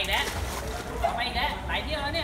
อีกแล้วเอาไปอีกแล้วหลายเที่ยวแล้วเนี่ย